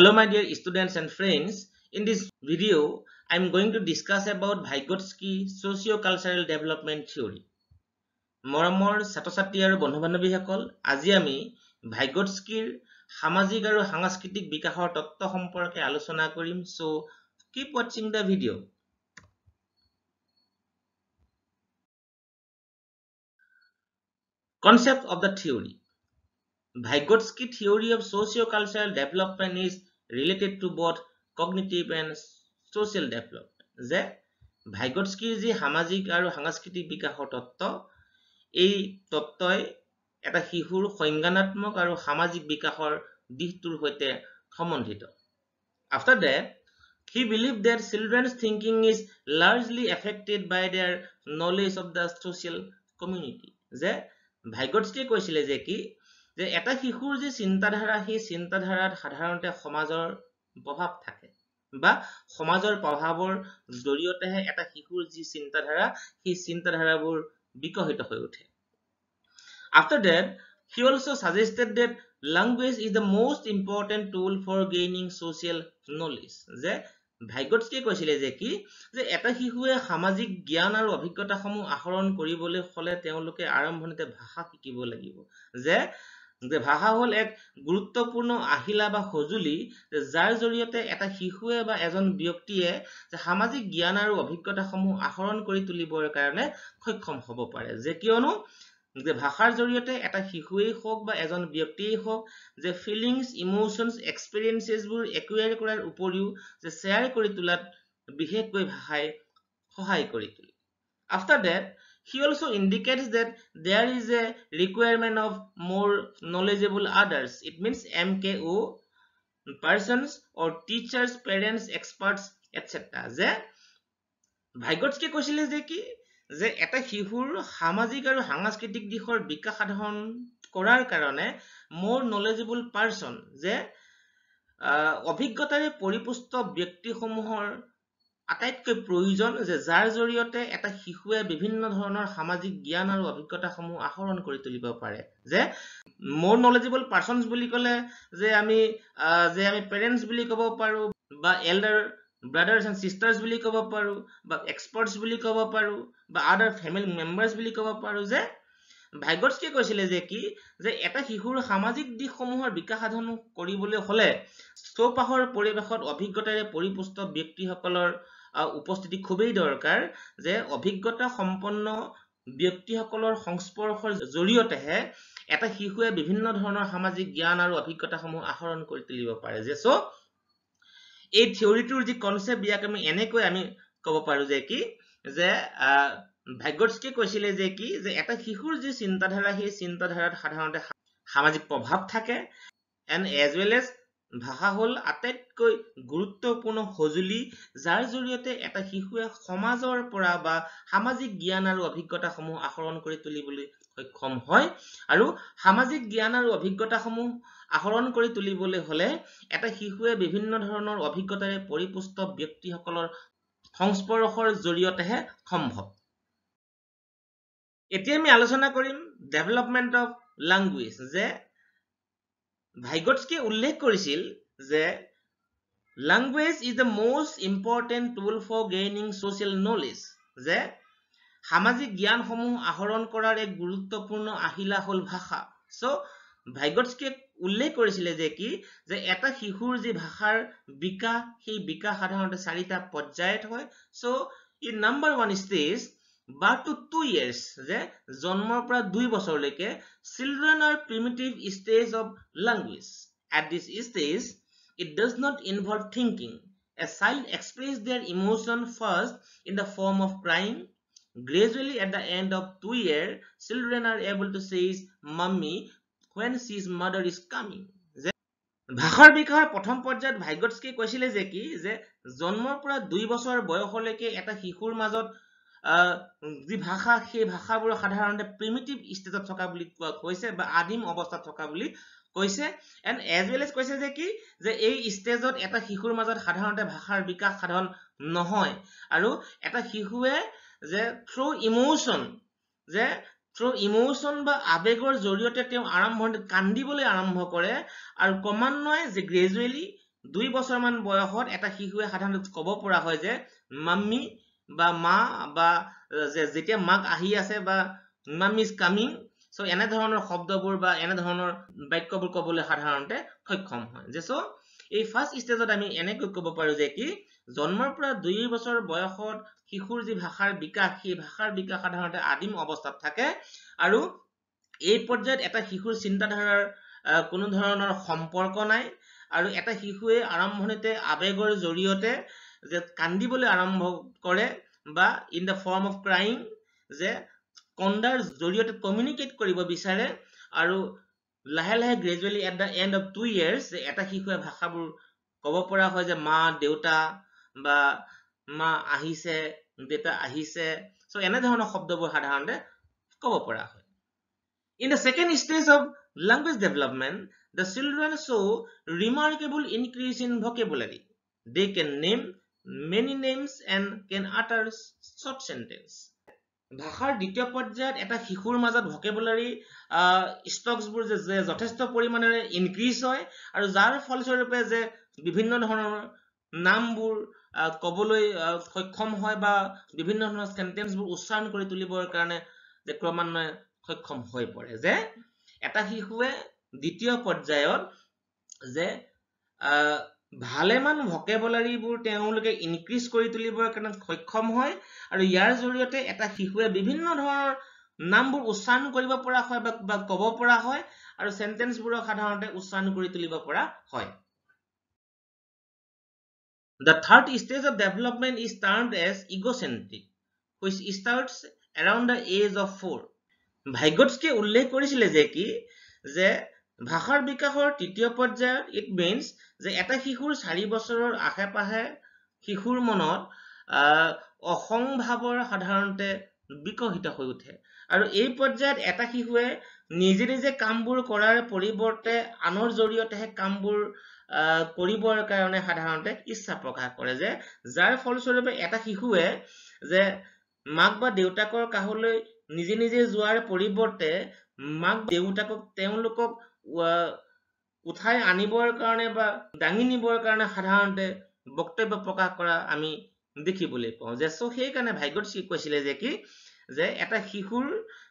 Hello my dear students and friends. In this video, I am going to discuss about Vygotsky socio-cultural development theory. ছাত্ৰ ছাত্ৰী আৰু বন্ধু বান্ধৱীসকল আজি আমি ভাইগটস্কিৰ সামাজিক আৰু সাংস্কৃতিক বিকাশৰ তত্ত্ব সম্পৰ্কে আলোচনা কৰিম চ' কিপ ৱাচিং the video' Concept of the theory Vygotsky theory of socio-cultural development is related to both cognitive and social development. যে ভাইগটস্কিৰ যি সামাজিক আৰু সাংস্কৃতিক বিকাশৰ তত্ত্ব এই তত্ত্বই এটা শিশুৰ সংজ্ঞানাত্মক আৰু সামাজিক বিকাশৰ দিশটোৰ সৈতে সম্বন্ধিত after that he believe that children's thinking is largely affected by their knowledge of the social community যে ভাগ্যশ্ৰীয়ে কৈছিলে যে কি যে এটা শিশুৰ যি চিন্তাধাৰা সেই চিন্তাধাৰাত সাধাৰণতে সমাজৰ প্ৰভাৱ থাকে বা সমাজৰ প্ৰভাৱৰ জৰিয়তেহে এটা শিশুৰ যি চিন্তাধাৰা সেই চিন্তাধাৰাবোৰ বিকশিত হৈ উঠে। After that he also' suggested that language is the most important tool for gaining social knowledge যে ভাগ্যশ্ৰীয়ে কৈছিলে যে কি যে এটা শিশুৱে সামাজিক জ্ঞান আৰু অভিজ্ঞতাসমূহ আহৰণ কৰিবলৈ হ'লে তেওঁলোকে আৰম্ভণিতে ভাষা শিকিব লাগিব। যে যে ভাষা হ'ল এক গুৰুত্বপূৰ্ণ আহিলা বা সঁজুলি যাৰ জৰিয়তে এটা শিশুৱে বা এজন ব্যক্তিয়ে সামাজিক জ্ঞান আৰু অভিজ্ঞতাসমূহ আহৰণ কৰি তুলিবৰ কাৰণে সক্ষম হ'ব পাৰে। যে কিয়নো যে ভাষাৰ জৰিয়তে এটা শিশুৱেই হওক বা এজন ব্যক্তিয়েই হওক যে ফিলিংছ ইম'চনছ এক্সপিৰিয়েঞ্চেছবোৰ একুৱেৰ কৰাৰ উপৰিও যে শ্বেয়াৰ কৰি তোলাত বিশেষকৈ ভাষাই সহায় কৰি তোলে। After that indicates that there is a requirement of more knowledgeable others it means M K O' persons or teachers parents experts etcetera যে ভাগ্যতকে কৈছিলে যে কি? যে এটা শিশুৰ সামাজিক আৰু সাংস্কৃতিক দিশৰ বিকাশ সাধন কৰাৰ কাৰণে মোৰ নলেজেবল পাৰ্চন যে অভিজ্ঞতাৰে পৰিপুষ্ট ব্যক্তিসমূহৰ আটাইতকৈ প্ৰয়োজন যে যাৰ জৰিয়তে এটা শিশুৱে বিভিন্ন ধৰণৰ সামাজিক জ্ঞান আৰু অভিজ্ঞতাসমূহ আহৰণ কৰি তুলিব পাৰে। যে মোৰ নলেজেবল পাৰ্চনছ বুলি ক'লে যে আমি যে আমি পেৰেণ্টছ বুলি ক'ব পাৰোঁ বা এল্ডাৰ ব্ৰাদাৰ্ছ এণ্ড ছিষ্টাৰ্ছ বুলি ক'ব পাৰোঁ বা এক্সপাৰ্টছ বুলি ক'ব পাৰোঁ বা আদাৰ ফেমিলি মেম্বাৰ্ছ বুলি ক'ব পাৰোঁ যে ভাগ্যশ্ৰীয়ে কৈছিলে যে কি যে এটা শিশুৰ সামাজিক দিশসমূহৰ বিকাশ সাধন কৰিবলৈ হ'লে চৌপাশৰ পৰিৱেশত অভিজ্ঞতাৰে পৰিপুষ্ট ব্যক্তিসকলৰ উপস্থিতি খুবেই দৰকাৰ যে অভিজ্ঞতা সম্পন্ন ব্যক্তিসকলৰ সংস্পৰ্শৰ জৰিয়তেহে এটা শিশুৱে বিভিন্ন ধৰণৰ সামাজিক জ্ঞান আৰু অভিজ্ঞতাসমূহ আহৰণ কৰি তুলিব পাৰে যে চ' এই থিয়ৰিটোৰ যি কনচেপ্ট ইয়াক আমি এনেকৈ আমি ক'ব পাৰো যে কি যে ভাগ্যশ্ৰীয়ে কৈছিলে যে কি যে এটা শিশুৰ যি চিন্তাধাৰা সেই চিন্তাধাৰাত সাধাৰণতে সামাজিক প্ৰভাৱ থাকে। এণ্ড এজ ৱেল এজ ভাষা হ'ল আটাইতকৈ গুৰুত্বপূৰ্ণ সঁজুলি যাৰ জৰিয়তে এটা শিশুৱে সমাজৰ পৰা বা সামাজিক জ্ঞান আৰু অভিজ্ঞতাসমূহ আহৰণ কৰি তুলিবলৈ সক্ষম হয়। আৰু সামাজিক জ্ঞান আৰু অভিজ্ঞতাসমূহ আহৰণ কৰি তুলিবলৈ হ'লে এটা শিশুৱে বিভিন্ন ধৰণৰ অভিজ্ঞতাৰে পৰিপুষ্ট ব্যক্তিসকলৰ সংস্পৰ্শৰ জৰিয়তেহে সম্ভৱ। এতিয়া আমি আলোচনা কৰিম ডেভেলপমেণ্ট অফ লেংগুৱেজ যে ভাগ্যশ্ৰীয়ে উল্লেখ কৰিছিল যে language is the most important tool for gaining social knowledge যে সামাজিক জ্ঞানসমূহ আহৰণ কৰাৰ এক গুৰুত্বপূৰ্ণ আহিলা হ'ল ভাষা। চ' ভাগ্যশ্ৰীয়ে উল্লেখ কৰিছিলে যে কি? যে এটা শিশুৰ যি ভাষাৰ বিকাশ সেই বিকাশ সাধাৰণতে চাৰিটা পৰ্যায়ত হয়। So E number one stage birth to two years যে জন্মৰ পৰা দুই বছৰলৈকে children are primitive stage of language at this stage it does not involve thinking a child express their emotion first in the form of cry Gradually, at the end of two years, children are able to say "mummy" when his mother is coming. ভাষাৰ বিকাশৰ প্ৰথম পৰ্যায়ত ভাগ্যশ্ৰীয়ে কৈছিলে যে কি? যে জন্মৰ পৰা দুই বছৰ বয়সলৈকে এটা শিশুৰ মাজত যি ভাষা সেই ভাষাবোৰ সাধাৰণতে প্ৰিমিটিভ ষ্টেজত থকা বুলি কোৱা কৈছে বা আদিম অৱস্থাত থকা বুলি কৈছে এণ্ড এজ ৱেল এজ কৈছে যে কি যে এই ষ্টেজত এটা শিশুৰ মাজত সাধাৰণতে ভাষাৰ বিকাশ সাধন নহয়। আৰু এটা শিশুৱে যে থ্ৰু ইম'চন যে থ্ৰু ইম'চন বা আৱেগৰ জৰিয়তে তেওঁ আৰম্ভণিত কান্দিবলৈ আৰম্ভ কৰে আৰু ক্ৰমান্বয়ে যে গ্ৰেজুৱেলি দুই বছৰমান বয়সত এটা শিশুৱে সাধাৰণতে ক'ব পৰা হয় যে মাম্মী বা মা বা যেতিয়া মাক আহি আছে বা মাম্মী ইজ কামিং চ' এনেধৰণৰ শব্দবোৰ বা এনেধৰণৰ বাক্যবোৰ ক'বলৈ সাধাৰণতে সক্ষম হয়। যে চ' এই ফাৰ্ষ্ট ষ্টেজত আমি এনেকৈ ক'ব পাৰো যে কি জন্মৰ পৰা দুই বছৰ বয়সত শিশুৰ যি ভাষাৰ বিকাশ সেই ভাষাৰ বিকাশ সাধাৰণতে আদিম অৱস্থাত থাকে আৰু এই পৰ্যায়ত এটা শিশুৰ চিন্তাধাৰাৰ কোনো ধৰণৰ সম্পৰ্ক নাই আৰু এটা শিশুৱে আৰম্ভণিতে আৱেগৰ জৰিয়তে যে কান্দিবলৈ আৰম্ভ কৰে বা in the form of crying যে কন্দাৰ জৰিয়তে কমিউনিকেট কৰিব বিচাৰে আৰু লাহে লাহে gradually at the end of two years যে এটা শিশুৱে ভাষাবোৰ ক'ব পৰা হয় যে মা, দেউতা বা মা আহিছে, দেউতা আহিছে। চ' এনেধৰণৰ শব্দবোৰ সাধাৰণতে ক'ব পৰা হয়। In the second stage of language development the children show' remarkable increase in vocabulary they can name many names and can utter short sentence ভাষাৰ দ্বিতীয় পৰ্যায়ত এটা শিশুৰ মাজত ভকেবুলাৰী ষ্টকছবোৰ যে যথেষ্ট পৰিমাণেৰে ইনক্ৰিজ হয় আৰু যাৰ ফলস্বৰূপে যে বিভিন্ন ধৰণৰ নামবোৰ ক'বলৈ সক্ষম হয় বা বিভিন্ন ধৰণৰ চেণ্টেন্সবোৰ উচ্চাৰণ কৰি তুলিবৰ কাৰণে যে ক্ৰমান্বয়ে সক্ষম হৈ পৰে যে এটা শিশুৱে দ্বিতীয় পৰ্যায়ত যে ভালেমান ভকেবলাৰীবোৰ তেওঁলোকে ইনক্ৰিজ কৰি তুলিবৰ কাৰণে সক্ষম হয় আৰু ইয়াৰ জৰিয়তে এটা শিশুৱে বিভিন্ন ধৰণৰ নামবোৰ উচ্চাৰণ কৰিব পৰা হয় বা ক'ব পৰা হয় আৰু চেণ্টেন্সবোৰক সাধাৰণতে উচ্চাৰণ কৰি তুলিব পৰা হয় The third stage of development is termed as egocentric, which starts around the age of four. ভাগ্যটস্কে উল্লেখ কৰিছিলে যে কি যে ভাষাৰ বিকাশৰ তৃতীয় পৰ্যায়ত ইট মিনছ যে এটা শিশুৰ চাৰি বছৰৰ আশে পাশে শিশুৰ মনত অসংভাৱৰ সাধাৰণতে বিকশিত হৈ উঠে। আৰু এই পৰ্যায়ত এটা শিশুৱে নিজে নিজে কামবোৰ কৰাৰ পৰিৱৰ্তে আনৰ জৰিয়তেহে কামবোৰ কৰিবৰ কাৰণে সাধাৰণতে ইচ্ছা প্ৰকাশ কৰে যে যাৰ ফলস্বৰূপে এটা শিশুৱে যে মাক বা দেউতাকৰ কাষলৈ নিজে নিজে যোৱাৰ পৰিৱৰ্তে মাক দেউতাকক তেওঁলোকক উঠাই আনিবৰ কাৰণে বা দাঙি নিবৰ কাৰণে সাধাৰণতে বক্তব্য প্ৰকাশ কৰা আমি দেখিবলৈ পাওঁ। যে চ' সেইকাৰণে ভাগ্যত কৈছিলে যে কি যে এটা শিশুৰ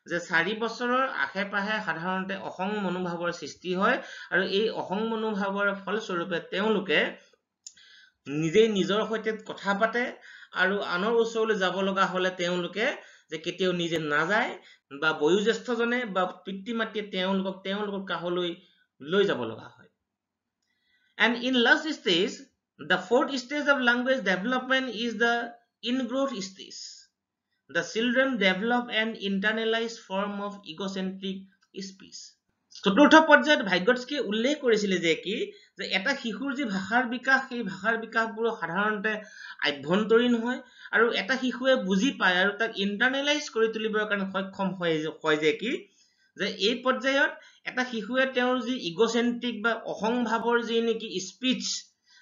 যে চাৰি বছৰৰ আশে পাশে সাধাৰণতে অসং মনোভাৱৰ সৃষ্টি হয় আৰু এই অসং মনোভাৱৰ ফলস্বৰূপে তেওঁলোকে নিজেই নিজৰ সৈতে কথা পাতে আৰু আনৰ ওচৰলৈ যাব লগা হলে তেওঁলোকে যে কেতিয়াও নিজে নাযায় বা বয়োজ্যেষ্ঠজনে বা পিতৃ মাতৃয়ে তেওঁলোকক তেওঁলোকৰ কাষলৈ লৈ যাব লগা হয় and in last stage the fourth stage of language development is the ingrowth stage The children develop an internalized form of egocentric speech. চতুৰ্থ পৰ্যায়ত ভাগ্যটস্কে উল্লেখ কৰিছিলে যে কি যে এটা শিশুৰ যি ভাষাৰ বিকাশ সেই ভাষাৰ বিকাশবোৰ সাধাৰণতে আভ্যন্তৰীণ হয় আৰু এটা শিশুৱে বুজি পায় আৰু তাক ইণ্টাৰনেলাইজ কৰি তুলিবৰ কাৰণে সক্ষম হয় যে কি? যে এই পৰ্যায়ত এটা শিশুৱে তেওঁৰ যি ইগচেন্ট্ৰিক বা অসংভাৱৰ যি নেকি স্পীচ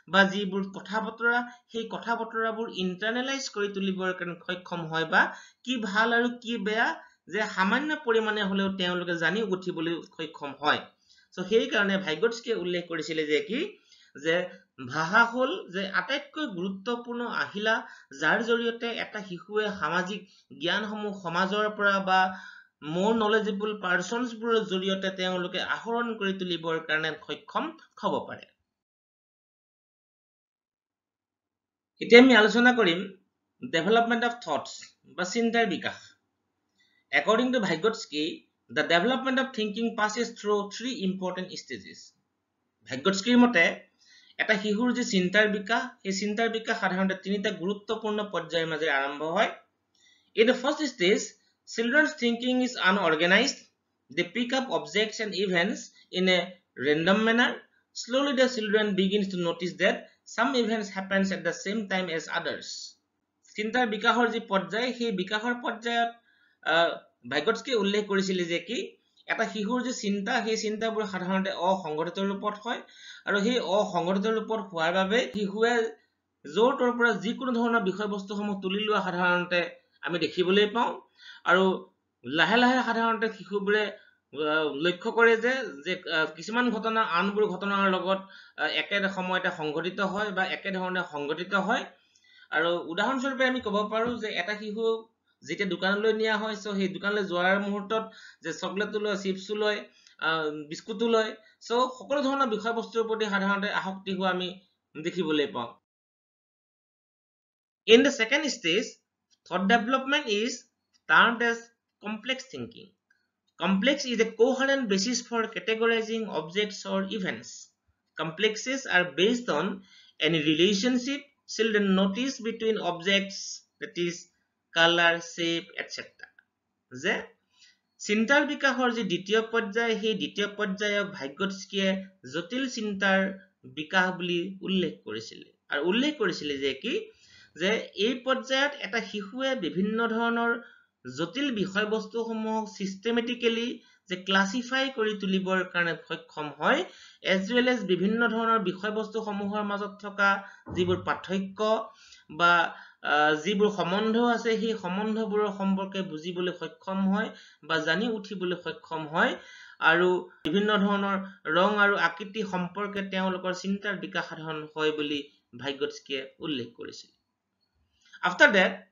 বা যিবোৰ কথা বতৰা সেই কথা বতৰাবোৰ ইণ্টাৰনেলাইজ কৰি তুলিবৰ কাৰণে সক্ষম হয় বা কি ভাল আৰু কি বেয়া যে সামান্য পৰিমাণে হলেও তেওঁলোকে জানি উঠিবলৈ সক্ষম হয়। চ' সেইকাৰণে ভাগ্যটস্কে উল্লেখ কৰিছিলে যে কি? যে ভাষা হল যে আটাইতকৈ গুৰুত্বপূৰ্ণ আহিলা যাৰ জৰিয়তে এটা শিশুৱে সামাজিক জ্ঞানসমূহ সমাজৰ পৰা বা মোৰ নলেজেবল পাৰ্চনছবোৰৰ জৰিয়তে তেওঁলোকে আহৰণ কৰি তুলিবৰ কাৰণে সক্ষম হ'ব পাৰে। এতিয়া আমি আলোচনা কৰিম ডেভেলপমেণ্ট অফ থটছ বা চিন্তাৰ বিকাশ। According to Vygotsky, the development of thinking passes through three important stages. ভাগ্যস্কীৰ মতে এটা শিশুৰ যি চিন্তাৰ বিকাশ সেই চিন্তাৰ বিকাশ সাধাৰণতে তিনিটা গুৰুত্বপূৰ্ণ পৰ্যায়ৰ মাজেৰে আৰম্ভ হয় In the first stage, children's thinking is unorganized. They pick up objects and events in a random manner. Slowly the children begins to notice that some events happens at the same time as others. চিন্তাৰ বিকাশৰ যি পৰ্যায় সেই বিকাশৰ পৰ্যায়ত ভাগ্যতকে উল্লেখ কৰিছিলে যে কি এটা শিশুৰ যি চিন্তা সেই চিন্তাবোৰ সাধাৰণতে অসংগঠিত ৰূপত হয় আৰু সেই অসংগঠিত ৰূপত হোৱাৰ বাবে শিশুৱে য'ৰ ত'ৰ পৰা যিকোনো ধৰণৰ বিষয়বস্তুসমূহ তুলি লোৱা সাধাৰণতে আমি দেখিবলৈ পাওঁ আৰু লাহে লাহে সাধাৰণতে শিশুবোৰে লক্ষ্য কৰে যে যে কিছুমান ঘটনা আনবোৰ ঘটনাৰ লগত একে সময়তে সংঘটিত হয় বা একেধৰণে সংঘটিত হয়। আৰু উদাহৰণস্বৰূপে আমি ক'ব পাৰো যে এটা শিশু যেতিয়া দোকানলৈ নিয়া হয় সেই দোকানলৈ যোৱাৰ মুহূৰ্তত যে চকলেটটো লয় চিপছো লয় বিস্কুটো লয় চ' সকলো ধৰণৰ বিষয়বস্তুৰ প্ৰতি সাধাৰণতে আসক্তি হোৱা আমি দেখিবলৈ পাওঁ In the second stage, thought development is termed as complex thinking. Complex is a coherent basis for categorizing objects or events. Complexes are based on any relationship children notice between objects, that is, color, shape, etc. যে চিন্তাৰ বিকাশৰ যি দ্বিতীয় পৰ্যায় সেই দ্বিতীয় পৰ্যায়ক ভাগ্যস্কীয়ে জটিল চিন্তাৰ বিকাশ বুলি উল্লেখ কৰিছিলে আৰু উল্লেখ কৰিছিলে যে কি যে এই পৰ্যায়ত এটা শিশুৱে বিভিন্ন ধৰণৰ জটিল বিষয়বস্তুসমূহক চিষ্টেমেটিকেলি যে ক্লাছিফাই কৰি তুলিবৰ কাৰণে সক্ষম হয় এজ ৱেল এজ বিভিন্ন ধৰণৰ বিষয়বস্তুসমূহৰ মাজত থকা যিবোৰ পাৰ্থক্য বা যিবোৰ সম্বন্ধ আছে সেই সম্বন্ধবোৰৰ সম্পৰ্কে বুজিবলৈ সক্ষম হয় বা জানি উঠিবলৈ সক্ষম হয় আৰু বিভিন্ন ধৰণৰ ৰং আৰু আকৃতি সম্পৰ্কে তেওঁলোকৰ চিন্তাৰ বিকাশ সাধন হয় বুলি ভাগ্যস্কীয়ে উল্লেখ কৰিছিল After that,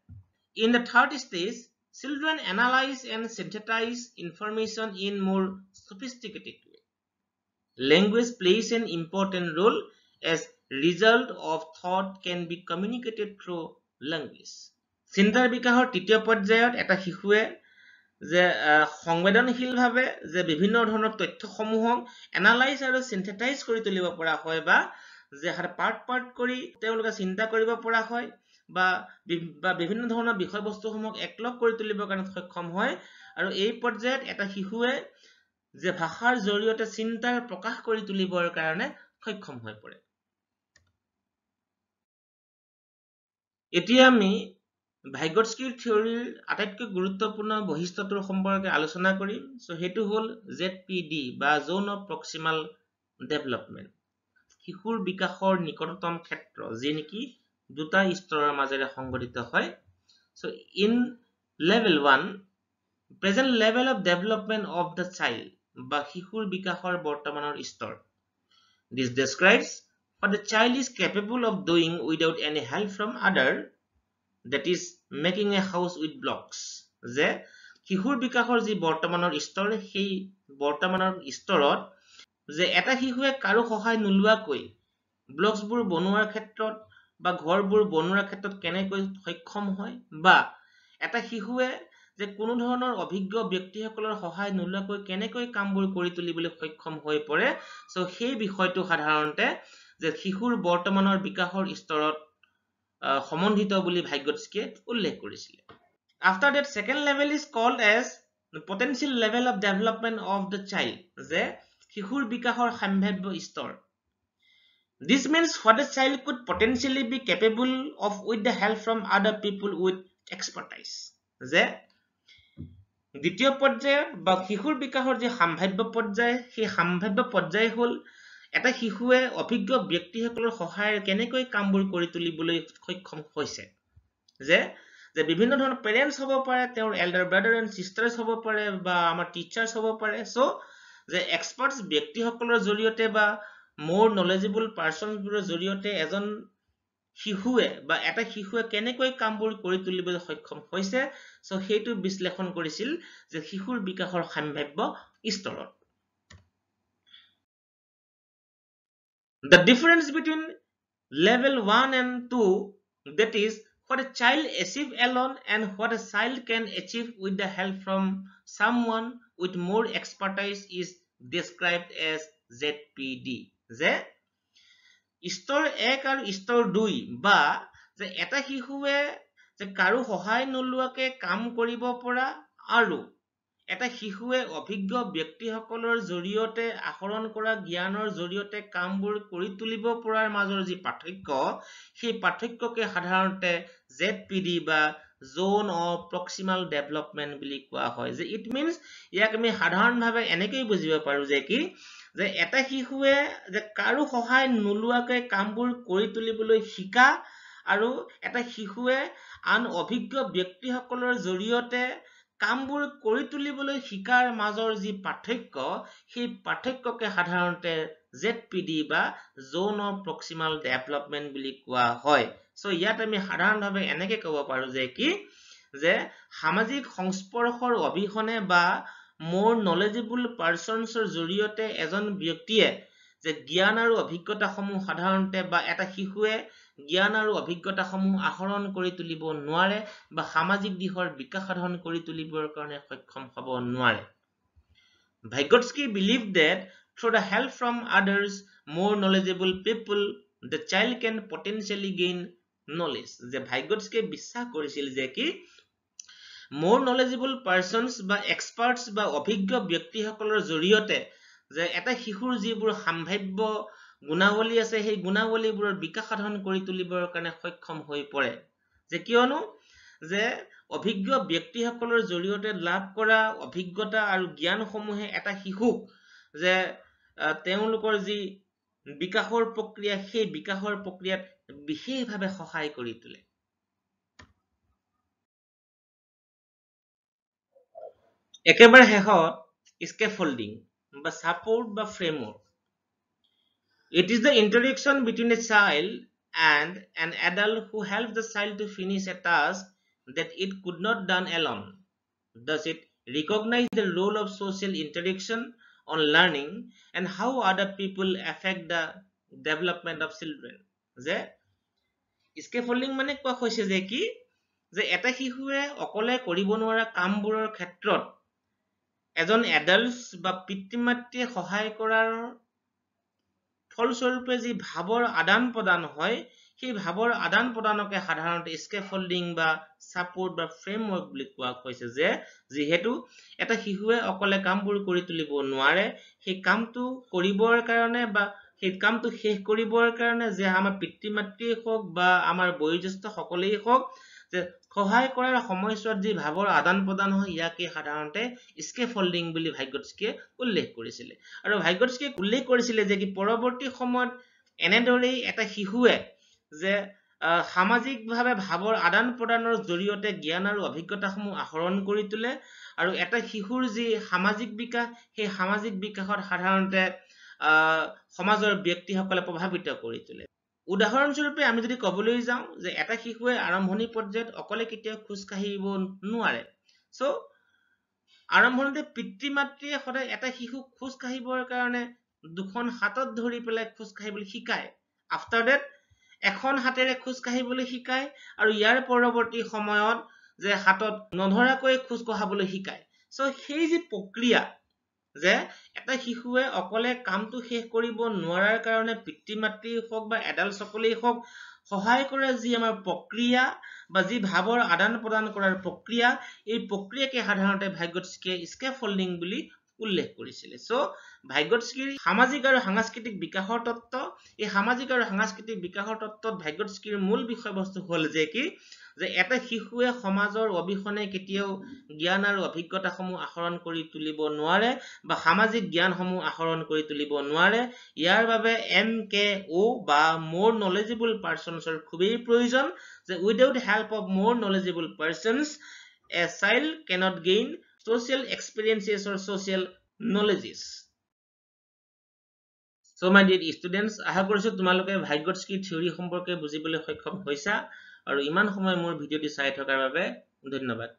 in the third stage, children analyze and synthesize information in more sophisticated way. Language plays an important role as result of thought can be communicated through language. চিন্তাৰ বিকাশৰ তৃতীয় পৰ্যায়ত এটা শিশুৱে যে সংবেদনশীলভাৱে যে বিভিন্ন ধৰণৰ তথ্যসমূহক এনালাইজ আৰু চিন্থেটাইজ কৰি তুলিব পৰা হয় বা যে পাৰ্ট পাৰ্ট কৰি তেওঁলোকে চিন্তা কৰিব পৰা হয় বা বিভিন্ন ধৰণৰ বিষয়বস্তুসমূহক একলগ কৰি তুলিবৰ কাৰণে সক্ষম হয় আৰু এই পৰ্যায়ত এটা শিশুৱে যে ভাষাৰ জৰিয়তে চিন্তাৰ প্ৰকাশ কৰি তুলিবৰ কাৰণে সক্ষম হৈ পৰে এতিয়া আমি ভাগ্যস্কিৰ থিয়ৰীৰ আটাইতকৈ গুৰুত্বপূৰ্ণ বৈশিষ্ট্যটোৰ সম্পৰ্কে আলোচনা কৰিম। চ' সেইটো হ'ল জেড পি ডি বা জ'ন অফ প্ৰক্সিমাল ডেভেলপমেণ্ট শিশুৰ বিকাশৰ নিকটতম ক্ষেত্ৰ যি নেকি দুটা স্তৰৰ মাজেৰে সংঘটিত হয়। So' in level one present level of development of the child বা শিশুৰ বিকাশৰ বৰ্তমানৰ স্তৰ। This describes what the child is capable of doing without any help from other that is making a house with blocks. যে শিশুৰ বিকাশৰ যি বৰ্তমানৰ স্তৰ সেই বৰ্তমানৰ স্তৰত যে এটা শিশুৱে কাৰো সহায় নোলোৱাকৈ ব্লকছবোৰ বনোৱাৰ ক্ষেত্ৰত বা ঘৰবোৰ বনোৱাৰ ক্ষেত্ৰত কেনেকৈ সক্ষম হয় বা এটা শিশুৱে যে কোনো ধৰণৰ অভিজ্ঞ ব্যক্তিসকলৰ সহায় নোলোৱাকৈ কেনেকৈ কামবোৰ কৰি তুলিবলৈ সক্ষম হৈ পৰে চ' সেই বিষয়টো সাধাৰণতে যে শিশুৰ বৰ্তমানৰ বিকাশৰ স্তৰত সম্বন্ধিত বুলি ভাগ্যস্কীয়ে উল্লেখ কৰিছিলে after that second level is called as potential level of development of the child যে শিশুৰ বিকাশৰ সাম্ভাৱ্য স্তৰ This means what a child could potentially be capable of with the help from other people with expertise. যে দ্বিতীয় পৰ্যায়ত বা শিশুৰ বিকাশৰ যি সাম্ভাৱ্য পৰ্যায় সেই সাম্ভাৱ্য পৰ্যায় হ'ল এটা শিশুৱে অভিজ্ঞ ব্যক্তিসকলৰ সহায়েৰে কেনেকৈ কামবোৰ কৰি তুলিবলৈ সক্ষম হৈছে? যে যে বিভিন্ন ধৰণৰ পেৰেণ্টছ হ'ব পাৰে তেওঁৰ এল্ডাৰ ব্ৰাদাৰ এণ্ড ছিষ্টাৰ্ছ হ'ব পাৰে বা আমাৰ টিচাৰ্ছ হ'ব পাৰে। চ' যে এক্সপাৰ্টছ ব্যক্তিসকলৰ জৰিয়তে বা মোৰ নলেজেবল পাৰ্চনবোৰৰ জৰিয়তে এজন শিশুৱে বা এটা শিশুৱে কেনেকৈ কামবোৰ কৰি তুলিবলৈ সক্ষম হৈছে চ' সেইটো বিশ্লেষণ কৰিছিল যে শিশুৰ বিকাশৰ সাম্ভাৱ্য স্তৰত। The difference between level 1 and 2 that is what a child achieve alone and what a child can achieve with the help from someone with more expertise is described as ZPD. যে স্তৰ এক আৰু স্তৰ দুই বা যে এটা শিশুৱে যে কাৰো সহায় নোলোৱাকে কাম কৰিব পৰা আৰু এটা শিশুৱে অভিজ্ঞ ব্যক্তিসকলৰ জৰিয়তে আহৰণ কৰা জ্ঞানৰ জৰিয়তে কামবোৰ কৰি তুলিব পৰাৰ মাজৰ যি পাৰ্থক্য সেই পাৰ্থক্যকে সাধাৰণতে জেড পি ডি বা জ'ন অফ প্ৰক্সিমাল ডেভেলপমেণ্ট বুলি কোৱা হয়। যে ইট মিনছ ইয়াক আমি সাধাৰণভাৱে এনেকৈ বুজিব পাৰো যে কি যে এটা শিশুৱে যে কাৰো সহায় নোলোৱাকৈ কামবোৰ কৰি তুলিবলৈ শিকা আৰু এটা শিশুৱে আন অভিজ্ঞ ব্যক্তিসকলৰ জৰিয়তে কামবোৰ কৰি তুলিবলৈ শিকাৰ মাজৰ যি পাৰ্থক্য সেই পাৰ্থক্যকে সাধাৰণতে জেড পি ডি বা যৌন প্ৰক্সিমাল ডেভেলপমেণ্ট বুলি কোৱা হয়। চ' ইয়াত আমি সাধাৰণভাৱে এনেকে ক'ব পাৰো যে কি? যে সামাজিক সংস্পৰ্শৰ অবিহনে বা মোৰ নলেজেবল পাৰ্চনছৰ জৰিয়তে এজন ব্যক্তিয়ে যে জ্ঞান আৰু অভিজ্ঞতাসমূহ সাধাৰণতে বা এটা শিশুৱে জ্ঞান আৰু অভিজ্ঞতাসমূহ আহৰণ কৰি তুলিব নোৱাৰে বা সামাজিক দিশৰ বিকাশ সাধন কৰি তুলিবৰ কাৰণে সক্ষম হ'ব নোৱাৰে। Vygotsky believe that through the help from others more knowledgeable people the child can potentially gain knowledge যে ভাগ্যস্কিয়ে বিশ্বাস কৰিছিল যে কি মোৰ নলেজেবল পাৰ্চনছ বা এক্সপাৰ্টছ বা অভিজ্ঞ ব্যক্তিসকলৰ জৰিয়তে যে এটা শিশুৰ যিবোৰ সাম্ভাৱ্য গুণাৱলী আছে সেই গুণাৱলীবোৰৰ বিকাশ সাধন কৰি তুলিবৰ কাৰণে সক্ষম হৈ পৰে। যে কিয়নো যে অভিজ্ঞ ব্যক্তিসকলৰ জৰিয়তে লাভ কৰা অভিজ্ঞতা আৰু জ্ঞানসমূহে এটা শিশুক যে তেওঁলোকৰ যি বিকাশৰ প্ৰক্ৰিয়া সেই বিকাশৰ প্ৰক্ৰিয়াত বিশেষভাৱে সহায় কৰি তোলে। একেবাৰে শেষত স্কেফল্ডিং। বা সাপোর্ট বা framework it is the interaction between a child and an adult who help the child to finish a task that it could not done alone thus it recognize the role of social interaction on learning and how other people affect the development of children যে scaffolding মানে কোৱা হৈছে যে কি? যে এটা শিশুৱে অকলে কৰিব নোৱাৰা কামবোৰৰ ক্ষেত্ৰত এজন এডাল্ট বা পিতৃ মাতৃয়ে সহায় কৰাৰ ফলস্বৰূপে যি ভাৱৰ আদান প্ৰদান হয় সেই ভাৱৰ আদান প্ৰদানকে সাধাৰণতে স্কেফল্ডিং বা ছাপোৰ্ট বা ফ্ৰেমৱৰ্ক বুলি কোৱা হৈছে যে যিহেতু এটা শিশুৱে অকলে কামবোৰ কৰি তুলিব নোৱাৰে সেই কামটো কৰিবৰ কাৰণে বা সেই কামটো শেষ কৰিবৰ কাৰণে যে আমাৰ পিতৃ মাতৃয়ে হওক বা আমাৰ বয়োজ্যেষ্ঠ সকলেই হওক সহায় কৰাৰ সময়ছোৱাত যি ভাৱৰ আদান প্ৰদান হয় ইয়াকে সাধাৰণতে স্কেফল্ডিং বুলি ভাগ্যস্কিয়ে উল্লেখ কৰিছিলে। আৰু ভাগ্যস্কিয়ে উল্লেখ কৰিছিলে যে কি পৰৱৰ্তী সময়ত এনেদৰেই এটা শিশুৱে যে সামাজিকভাৱে ভাৱৰ আদান প্ৰদানৰ জৰিয়তে জ্ঞান আৰু অভিজ্ঞতাসমূহ আহৰণ কৰি তোলে আৰু এটা শিশুৰ যি সামাজিক বিকাশ সেই সামাজিক বিকাশত সাধাৰণতে সমাজৰ ব্যক্তিসকলে প্ৰভাৱিত কৰি তোলে। উদাহৰণস্বৰূপে আমি যদি কবলৈ যাওঁ যে এটা শিশুৱে আৰম্ভণি পৰ্যায়ত অকলে কেতিয়াও খোজ কাঢ়িব নোৱাৰে। চ' আৰম্ভণিতে পিতৃ মাতৃয়ে সদায় এটা শিশুক খোজ কাঢ়িবৰ কাৰণে দুখন হাতত ধৰি পেলাই খোজ কাঢ়িবলৈ শিকায়। আফটাৰ ডেট এখন হাতেৰে খোজ কাঢ়িবলৈ শিকায় আৰু ইয়াৰ পৰৱৰ্তী সময়ত যে হাতত নধৰাকৈ খোজ কঢ়াবলৈ শিকায়। চ' সেই যি প্ৰক্ৰিয়া যে এটা শিশুৱে অকলে কামটো শেষ কৰিব নোৱাৰাৰ কাৰণে পিতৃ মাতৃ হওক বা এডাল্ট সকলেই হওক সহায় কৰা যি আমাৰ প্ৰক্ৰিয়া বা যি ভাৱৰ আদান প্ৰদান কৰাৰ প্ৰক্ৰিয়া এই প্ৰক্ৰিয়াকে সাধাৰণতে ভাগ্যস্কিয়ে স্কেফল্ডিং বুলি উল্লেখ কৰিছিলে। চ' ভাগ্যস্কিৰ সামাজিক আৰু সাংস্কৃতিক বিকাশৰ তত্ত্ব এই সামাজিক আৰু সাংস্কৃতিক বিকাশৰ তত্ত্বত ভাগ্যস্কিৰ মূল বিষয়বস্তু হ'ল যে কি? যে এটা শিশুৱে সমাজৰ অবিহনে কেতিয়াও জ্ঞান আৰু অভিজ্ঞতাসমূহ আহৰণ কৰি তুলিব নোৱাৰে বা সামাজিক জ্ঞানসমূহ আহৰণ কৰি তুলিব নোৱাৰে। ইয়াৰ বাবে এম কে অ' বা মোৰ নলেজেবল পাৰ্চনছৰ খুবেই প্ৰয়োজন যে without help of more knowledgeable persons a child cannot gain social experiences or social knowledges so' my dear students আশা কৰিছোঁ তোমালোকে ভাগ্যস্কী থিয়ৰী সম্পৰ্কে বুজিবলৈ সক্ষম হৈছা। আৰু ইমান সময় মোৰ ভিডিঅ'টি চাই থকাৰ বাবে ধন্যবাদ।